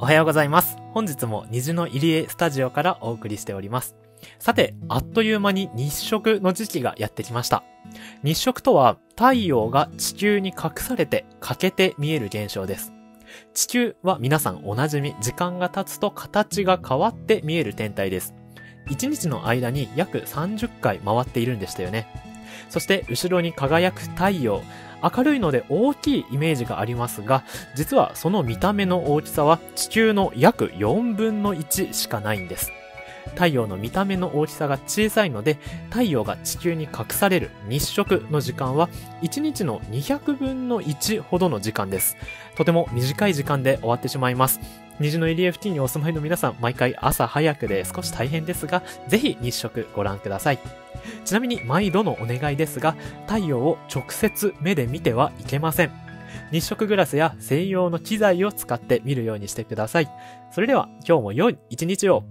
おはようございます。本日も虹の入り江スタジオからお送りしております。さて、あっという間に日食の時期がやってきました。日食とは太陽が地球に隠されて欠けて見える現象です。地球は皆さんおなじみ、時間が経つと形が変わって見える天体です。1日の間に約30回回っているんでしたよね。そして後ろに輝く太陽、明るいので大きいイメージがありますが、実はその見た目の大きさは地球の約4分の1しかないんです。太陽の見た目の大きさが小さいので、太陽が地球に隠される日食の時間は1日の200分の1ほどの時間です。とても短い時間で終わってしまいます。虹の入り FT にお住まいの皆さん、毎回朝早くで少し大変ですが、ぜひ日食ご覧ください。ちなみに毎度のお願いですが、太陽を直接目で見てはいけません。日食グラスや専用の機材を使って見るようにしてください。それでは今日も良い一日を。